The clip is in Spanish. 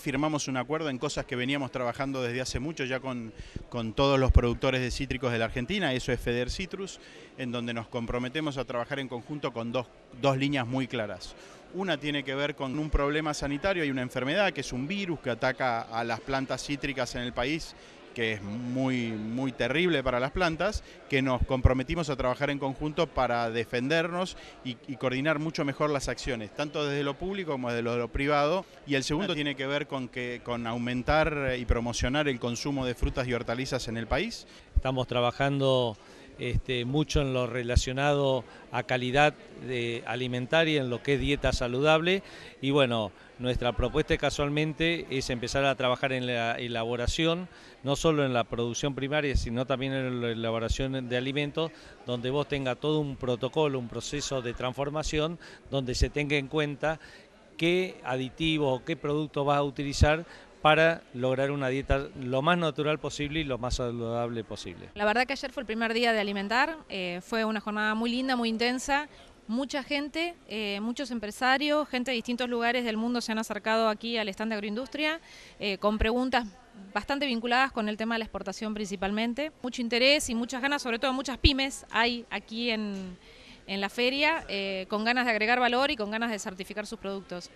Firmamos un acuerdo en cosas que veníamos trabajando desde hace mucho ya con, con todos los productores de cítricos de la Argentina, eso es Feder Citrus, en donde nos comprometemos a trabajar en conjunto con dos, dos líneas muy claras. Una tiene que ver con un problema sanitario, hay una enfermedad que es un virus que ataca a las plantas cítricas en el país que es muy, muy terrible para las plantas, que nos comprometimos a trabajar en conjunto para defendernos y, y, coordinar mucho mejor las acciones, tanto desde lo público como desde lo privado. Y el segundo tiene que ver con, que, con aumentar y promocionar el consumo de frutas y hortalizas en el país. Estamos trabajando este, mucho en lo relacionado a calidad de alimentaria, en lo que es dieta saludable. Y bueno, nuestra propuesta casualmente es empezar a trabajar en la elaboración, no solo en la producción primaria, sino también en la elaboración de alimentos, donde vos tenga todo un protocolo, un proceso de transformación, donde se tenga en cuenta qué aditivo o qué producto vas a utilizar para lograr una dieta lo más natural posible y lo más saludable posible. La verdad que ayer fue el primer día de alimentar, eh, fue una jornada muy linda, muy intensa, mucha gente, eh, muchos empresarios, gente de distintos lugares del mundo se han acercado aquí al stand de agroindustria eh, con preguntas bastante vinculadas con el tema de la exportación principalmente. Mucho interés y muchas ganas, sobre todo muchas pymes hay aquí en, la feria, con ganas de agregar valor y con ganas de certificar sus productos.